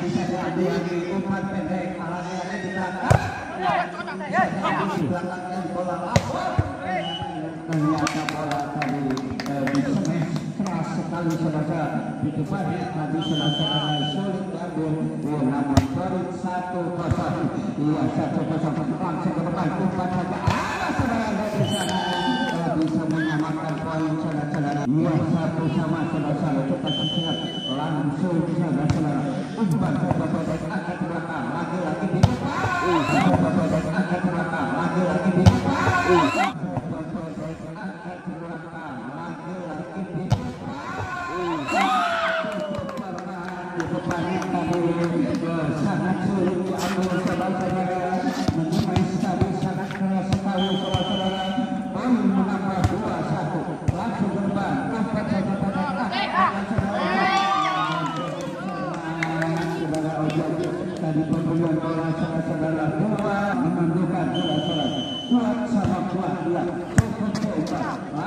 bisa diambil umpan pendek alatnya ditangkap di belakangnya bola ternyata bola tadi keras sekali saudara di depannya tadi saudara sulit diambil namun baru satu kosong. Iya satu kosong. Langsung ke depan umpan kawan saudara-saudara muah satu sama saudara-saudara kita sehat langsung saudara-saudara umpan bapak-bapak angkat mata lagi-lagi di mata bapak-bapak angkat mata lagi-lagi di mata sangat lagi diambil saudara-saudara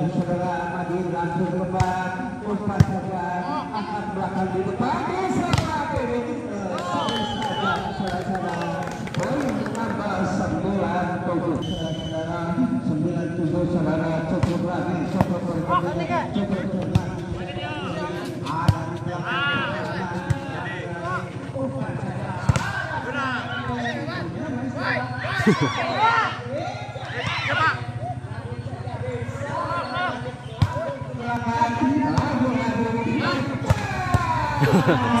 kedua saudara maju langsung ke depan umpan depan angkat belakang di depan bisa saudara-saudara saudara sembilan saudara cukup lagi cukup lagi cukup lagi Yeah.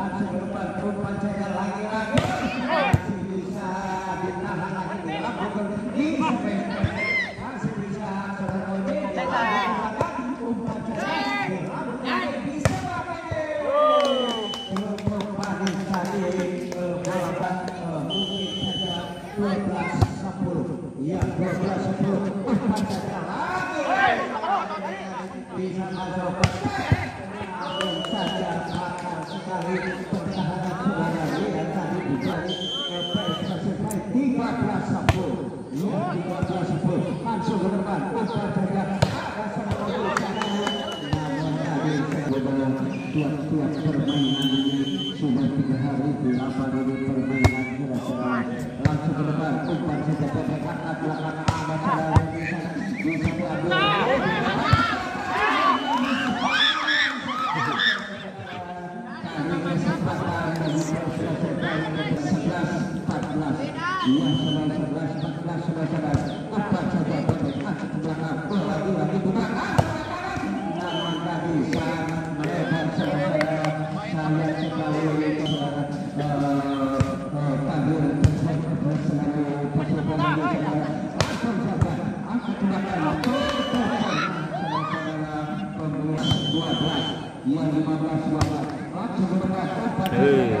maju lagi lagi masih bisa ditahan lagi. Masih bisa langsung ke depan putar saja ada serangan sudah tiga hari delapan ada serangan di sana di sana Hey.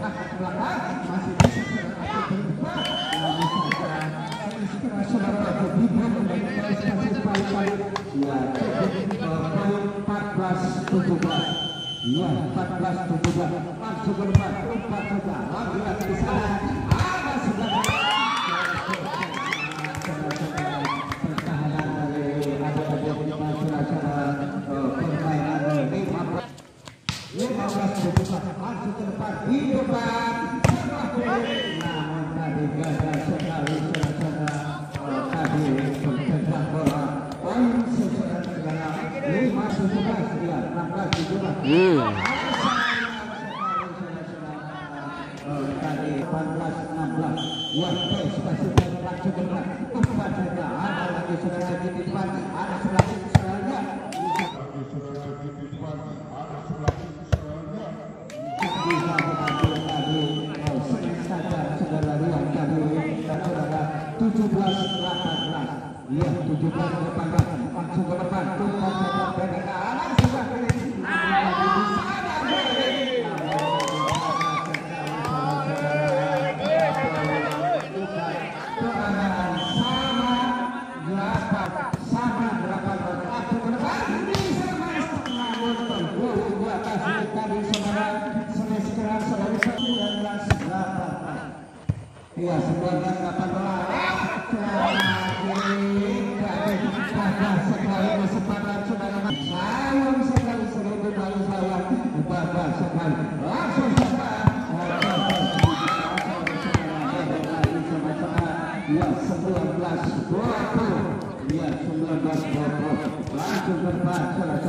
angkat ke belakang masih 14 17 langsung ke depan lompat saja lagi lagi di sana Wah, sudah sudah ada lagi sudah lagi di depan, ada Ya, 19-20. Ya, 19-20. Langsung berpacar.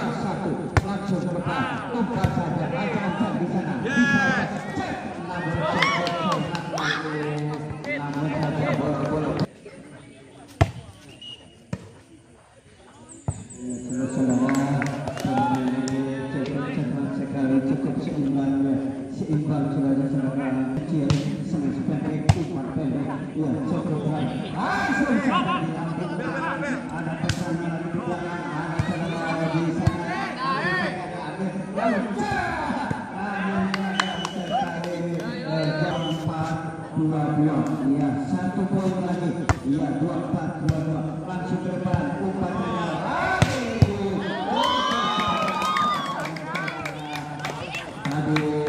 kelas satu langsung berdebat tumpah saja ancam-ancam di sana bisa cukup seimbang seimbang sudah kecil cukup baik ada Akan di